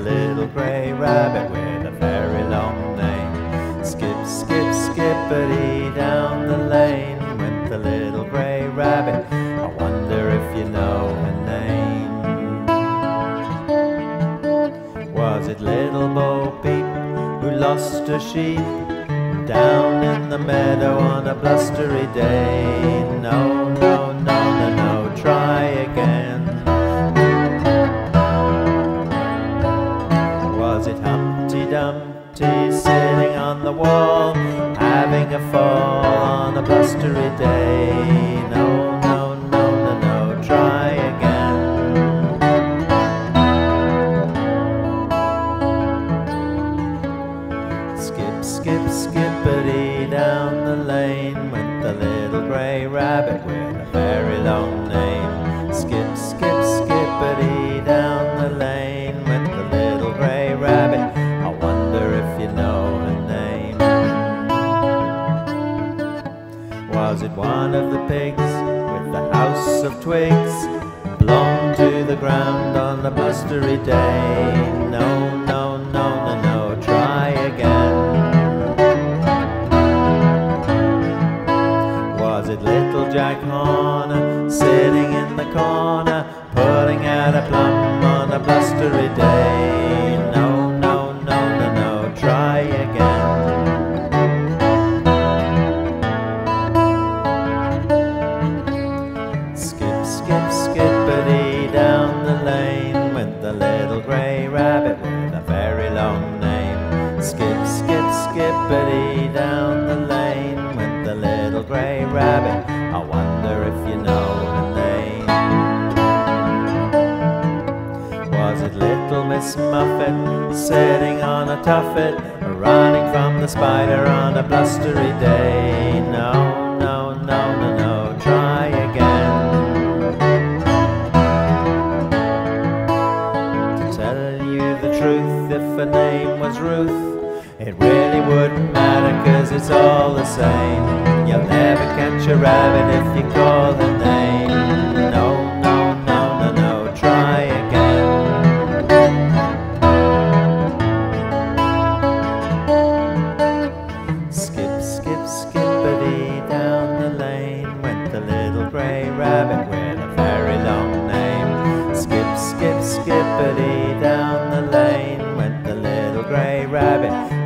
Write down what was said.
little grey rabbit with a very long name. Skip, skip, skippity down the lane with the little grey rabbit. I wonder if you know her name. Was it little Bo Peep who lost her sheep? Down in the meadow on a blustery day, no, no. Dumpty sitting on the wall, having a fall on a blustery day? No, no, no, no, no, try again. Skip, skip, skippity down the lane went the little grey rabbit with a very long name. Was it one of the pigs with the house of twigs blown to the ground on a blustery day? No, no, no, no, no, try again. Was it little Jack Horner sitting in the corner, pulling out a plum on a blustery day? Miss Muffet sitting on a tuffet, running from the spider on a blustery day? No, no, no, no, no, try again. To tell you the truth, if her name was Ruth, it really wouldn't matter, cause it's all the same. You'll never catch a rabbit if you call her rabbit with a very long name. Skip, skip, skippity down the lane went the little grey rabbit.